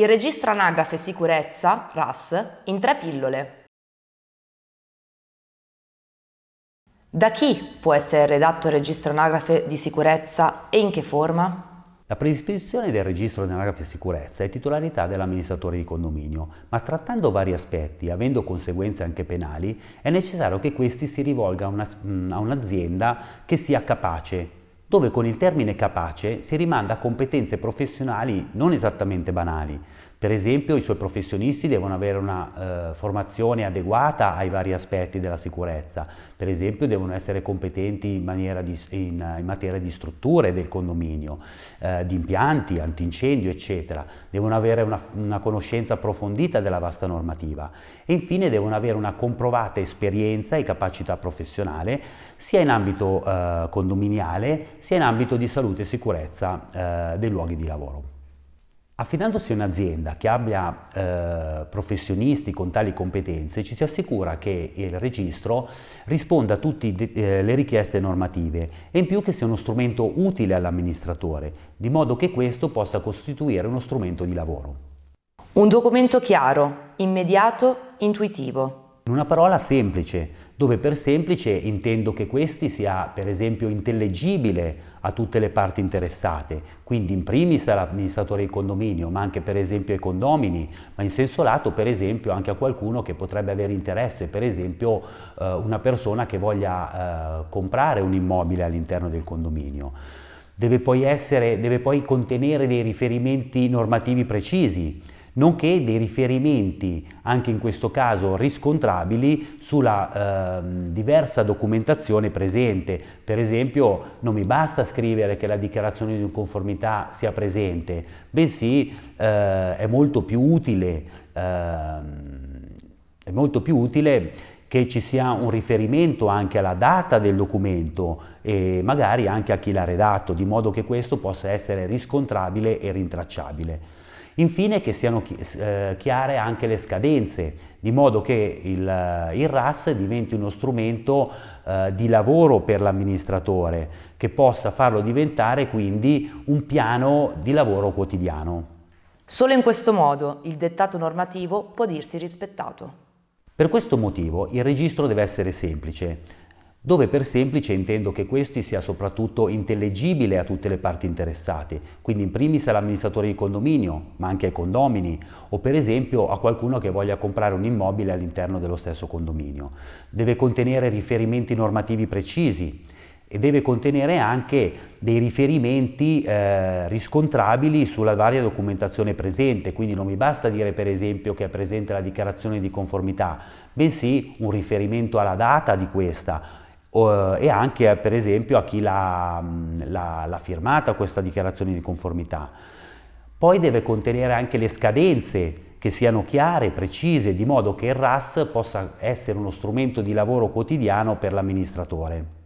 Il registro anagrafe sicurezza, RAS, in tre pillole. Da chi può essere redatto il registro anagrafe di sicurezza e in che forma? La predisposizione del registro anagrafe sicurezza è titolarità dell'amministratore di condominio, ma trattando vari aspetti, avendo conseguenze anche penali, è necessario che questi si rivolga a, a un'azienda che sia capace, dove con il termine capace si rimanda a competenze professionali non esattamente banali. Per esempio i suoi professionisti devono avere una eh, formazione adeguata ai vari aspetti della sicurezza, per esempio devono essere competenti in, di, in, in materia di strutture del condominio, eh, di impianti, antincendio eccetera, devono avere una, una conoscenza approfondita della vasta normativa. E infine devono avere una comprovata esperienza e capacità professionale sia in ambito eh, condominiale sia in ambito di salute e sicurezza eh, dei luoghi di lavoro. Affidandosi a un'azienda che abbia eh, professionisti con tali competenze, ci si assicura che il registro risponda a tutte eh, le richieste normative e in più che sia uno strumento utile all'amministratore, di modo che questo possa costituire uno strumento di lavoro. Un documento chiaro, immediato, intuitivo. In una parola semplice, dove per semplice intendo che questi sia per esempio intellegibile a tutte le parti interessate, quindi in primis all'amministratore di condominio, ma anche per esempio ai condomini, ma in senso lato per esempio anche a qualcuno che potrebbe avere interesse, per esempio eh, una persona che voglia eh, comprare un immobile all'interno del condominio. Deve poi, essere, deve poi contenere dei riferimenti normativi precisi, nonché dei riferimenti, anche in questo caso riscontrabili, sulla eh, diversa documentazione presente. Per esempio non mi basta scrivere che la dichiarazione di conformità sia presente, bensì eh, è molto più utile, eh, è molto più utile che ci sia un riferimento anche alla data del documento e magari anche a chi l'ha redatto, di modo che questo possa essere riscontrabile e rintracciabile. Infine che siano eh, chiare anche le scadenze, di modo che il, eh, il RAS diventi uno strumento eh, di lavoro per l'amministratore, che possa farlo diventare quindi un piano di lavoro quotidiano. Solo in questo modo il dettato normativo può dirsi rispettato. Per questo motivo il registro deve essere semplice, dove per semplice intendo che questi sia soprattutto intellegibile a tutte le parti interessate, quindi in primis all'amministratore di condominio, ma anche ai condomini, o per esempio a qualcuno che voglia comprare un immobile all'interno dello stesso condominio. Deve contenere riferimenti normativi precisi, e deve contenere anche dei riferimenti eh, riscontrabili sulla varia documentazione presente, quindi non mi basta dire per esempio che è presente la dichiarazione di conformità, bensì un riferimento alla data di questa o, e anche per esempio a chi l'ha, firmata questa dichiarazione di conformità. Poi deve contenere anche le scadenze che siano chiare, precise, di modo che il RAS possa essere uno strumento di lavoro quotidiano per l'amministratore.